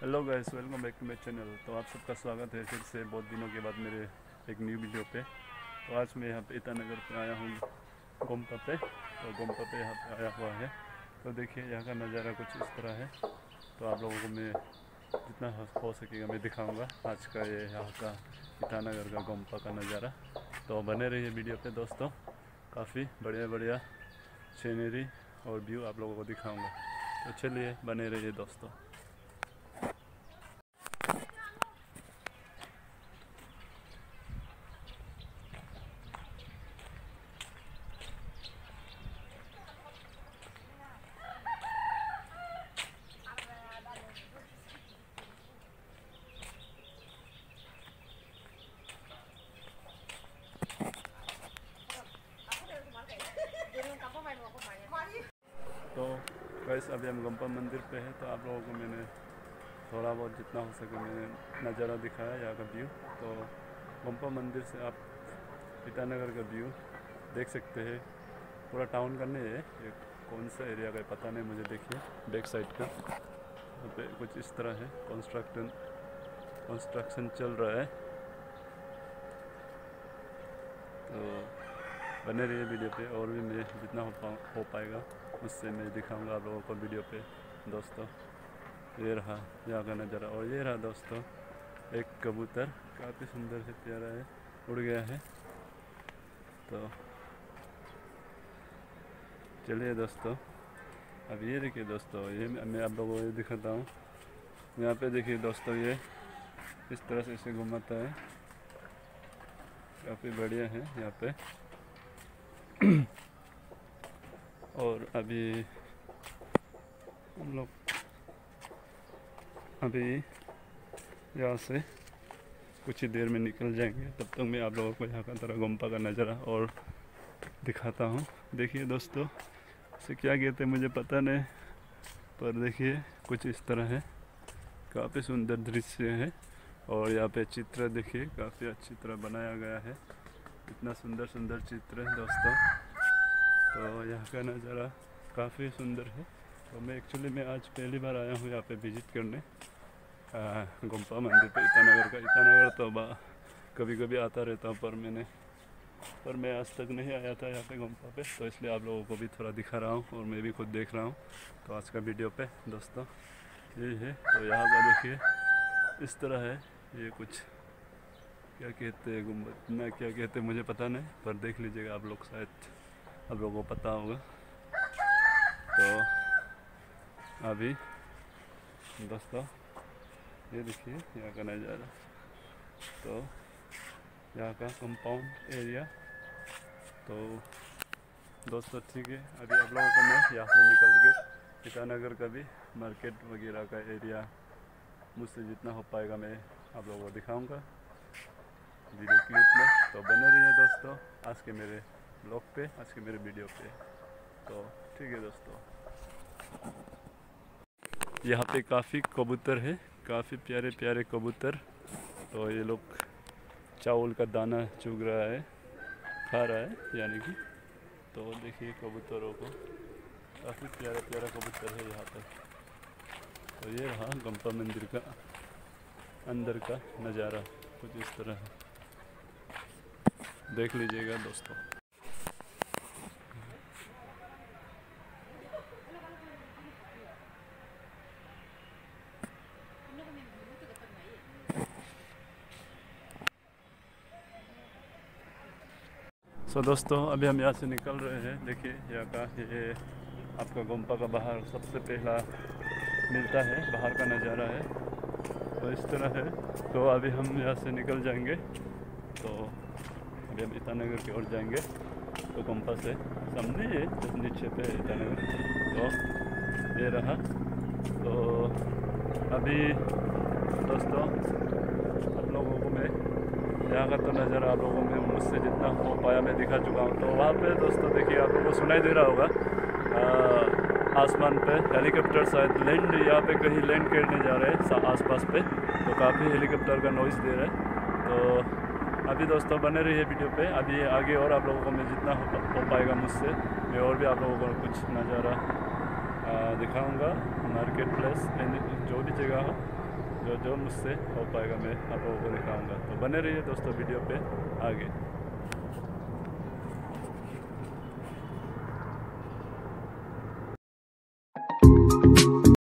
Hello guys welcome back to my channel तो आप सबका स्वागत है फिर से बहुत दिनों के बाद मेरे एक न्यू वीडियो पे। तो आज मैं यहाँ पे ईटानगर पर आया हूँ, गोमपा पे। तो गोमपा पे यहाँ पे आया हुआ है। तो देखिए, यहाँ का नज़ारा कुछ इस तरह है। तो आप लोगों को मैं जितना हो- सकेगा मैं दिखाऊँगा आज का ये यहाँ का ईटानगर का गोमपा का नज़ारा। तो बने रहिए वीडियो पर दोस्तों। काफ़ी बढ़िया बढ़िया सीनरी और व्यू आप लोगों को दिखाऊँगा। तो चलिए, बने रहिए दोस्तों। तो वैसे अभी हम गंपा मंदिर पे हैं तो आप लोगों को मैंने थोड़ा बहुत जितना हो सके मैंने नज़ारा दिखाया यहाँ का व्यू तो गंपा मंदिर से आप ईटानगर का व्यू देख सकते हैं। पूरा टाउन का नहीं है, ये कौन सा एरिया का पता नहीं, मुझे देखिए बैक साइड का। यहाँ पे कुछ इस तरह है कंस्ट्रक्शन कंस्ट्रक्शन चल रहा है। तो बने रहिए वीडियो पे और भी मैं जितना हो पाऊँ हो पाएगा, उससे मैं दिखाऊँगा आप लोगों को वीडियो पे। दोस्तों, ये रहा यहाँ का नज़ारा और ये रहा दोस्तों, एक कबूतर काफ़ी सुंदर से प्यारा है, उड़ गया है। तो चलिए दोस्तों, अब ये देखिए दोस्तों, ये मैं आप लोगों को ये दिखाता हूँ। यहाँ पे देखिए दोस्तों, ये इस तरह से इसे घुमाता है। काफ़ी बढ़िया है यहाँ पे। और अभी हम लोग अभी यहाँ से कुछ ही देर में निकल जाएँगे। तब तक मैं आप लोगों को यहाँ का तरह गुम्पा का नज़ारा और दिखाता हूँ। देखिए दोस्तों, इसे क्या कहते मुझे पता नहीं, पर देखिए कुछ इस तरह है। काफ़ी सुंदर दृश्य है और यहाँ पे चित्र देखिए, काफ़ी अच्छी तरह बनाया गया है। इतना सुंदर सुंदर चित्र है दोस्तों। तो यहाँ का नज़ारा काफ़ी सुंदर है। तो मैं एक्चुअली मैं आज पहली बार आया हूँ यहाँ पे विज़िट करने। गुम्पा मंदिर पे, ईटानगर का, ईटानगर तो बा कभी कभी आता रहता हूँ, पर मैंने, पर मैं आज तक नहीं आया था यहाँ पे गुम्पा पे। तो इसलिए आप लोगों को भी थोड़ा दिखा रहा हूँ और मैं भी खुद देख रहा हूँ। तो आज का वीडियो पे, दोस्तों यही है। तो यहाँ का देखिए, इस तरह है ये कुछ। क्या कहते हैं गुंबद ना क्या कहते हैं, मुझे पता नहीं, पर देख लीजिएगा आप लोग शायद, आप लोगों को पता होगा। तो अभी, दोस्तों, ये देखिए, यहाँ का नज़ारा। तो यहाँ का कंपाउंड एरिया तो दोस्तों, ठीक है, अभी आप लोगों को मैं यहाँ से निकल के ईटानगर का भी मार्केट वगैरह का एरिया मुझसे जितना हो पाएगा मैं आप लोगों को दिखाऊँगा। वीडियो क्लिप में। तो बने रहिए दोस्तों, आज के मेरे ब्लॉग पे, आज के मेरे वीडियो पे। तो ठीक है दोस्तों। यहाँ पे काफ़ी कबूतर है, काफ़ी प्यारे प्यारे कबूतर। तो ये लोग चावल का दाना चुग रहा है, खा रहा है, यानी कि। तो देखिए कबूतरों को। काफ़ी प्यारा प्यारा कबूतर है यहाँ पर तो ये रहा गंपा मंदिर का, अंदर का नज़ारा, कुछ इस तरह है। देख लीजिएगा दोस्तों। सो so, दोस्तों अभी हम यहाँ से निकल रहे हैं। देखिए यहाँ का ये आपका गोम्पा का बाहर सबसे पहला मिलता है बाहर का नज़ारा है। तो इस तरह है। तो अभी हम यहाँ से निकल जाएँगे। तो हम ईटानगर की ओर जाएँगे तो गोम्पा से सामने ये नीचे पे ईटानगर तो ये रहा। तो अभी दोस्तों, आप लोगों को मैं यहाँ का तो नज़र आप लोगों में मुझसे जितना हो पाया मैं दिखा चुका हूँ। तो वहाँ पे दोस्तों देखिए, आप लोगों को सुनाई दे रहा होगा आसमान पे हेलीकॉप्टर शायद लैंड यहाँ पे कहीं लैंड करने जा रहे हैं आसपास पे। तो काफ़ी हेलीकॉप्टर का नॉइज़ दे रहा है। तो अभी दोस्तों बने रहिए वीडियो पे। अभी आगे और आप लोगों को मैं जितना हो, हो पाएगा मुझसे मैं और भी आप लोगों को कुछ नज़ारा दिखाऊँगा। मार्केट प्लेस जो भी जगह हो जो जो मुझसे हो पाएगा मैं आप लोगों को दिखाऊँगा। तो बने रहिए दोस्तों वीडियो पे आगे।